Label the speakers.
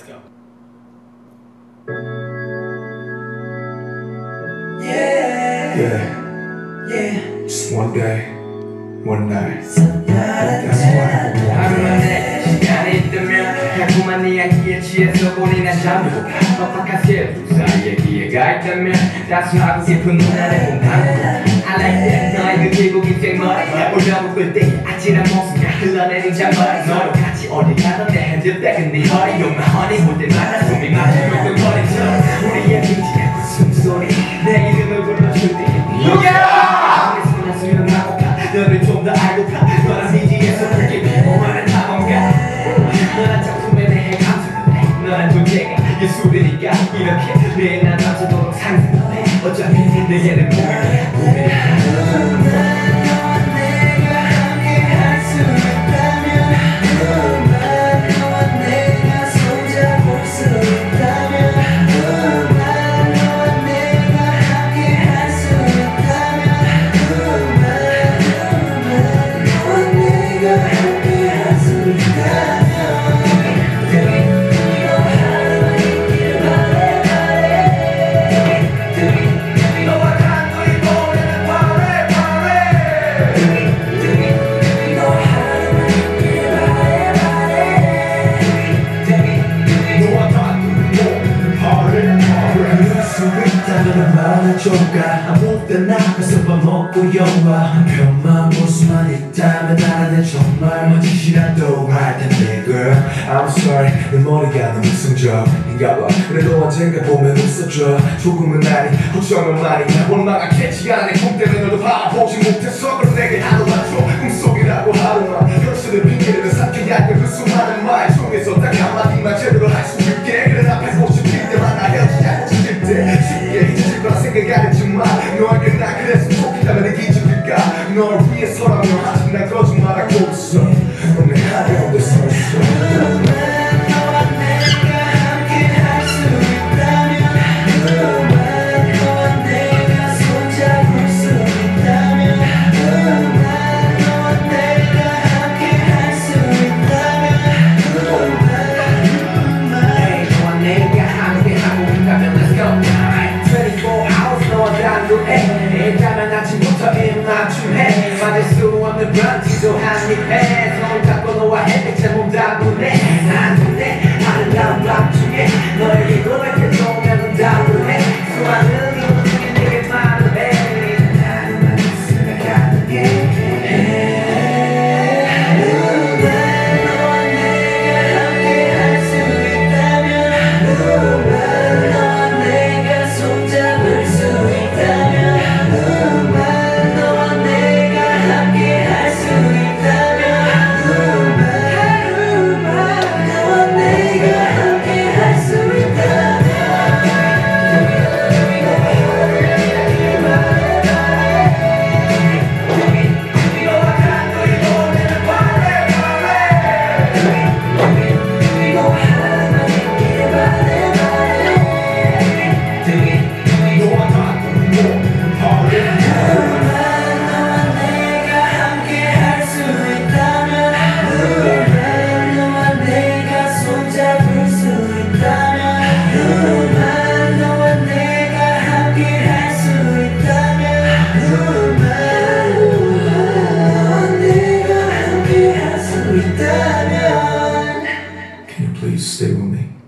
Speaker 1: Let's go.
Speaker 2: Yeah, yeah. Just one day, one night. That's why.
Speaker 3: 하루만에 시간이 있다면 달콤한 이야기에 취해서 본인의 잠들고 빡빡한 세부 사이에 기회가 있다면 따스하고 깊은 눈알에 본다 I like that 너의 그 길고 긴 생 머리 올려묶을 때 아찔한 모습과 흘러내린 잔머리 너로 같이 어디 내 핸드백은 네 허리 You're my honey 볼 때마다 숨이 막히는 거리처럼 우리의 빈티한 웃음소리? 내 이름을 불러줄 때 Yeah! 그래서 수영하고파 너를 좀 더 알고파 너랑 미지에서 그렇게 비모하는 탐험가. 너란 작품에 대해 감상해. 너란 존재가 예술이니까 이렇게 내난 밤새도록 상상해. 어차피 내게는 꿈이
Speaker 2: 있다면 말해줘가 아무 때나 가서 밥 먹고 영화. 한 편만 볼 수만 있다면 나는 정말 멋지시라도 할 텐데 girl. I'm sorry. 내 머리가 너무 승적인가 봐. 그래도 언젠가 보면 웃어줘. 조금은 아니 걱정은 많이 원망하겠지 않아 꿈 때문에 너도 바라보지 못해서 그럼 내게 하루만 줘. 꿈속이라고 하루만. 결실을 핑계대는 삼켜야 할그 수많은 수
Speaker 3: 없는 브런치도 한입해
Speaker 2: please stay with me?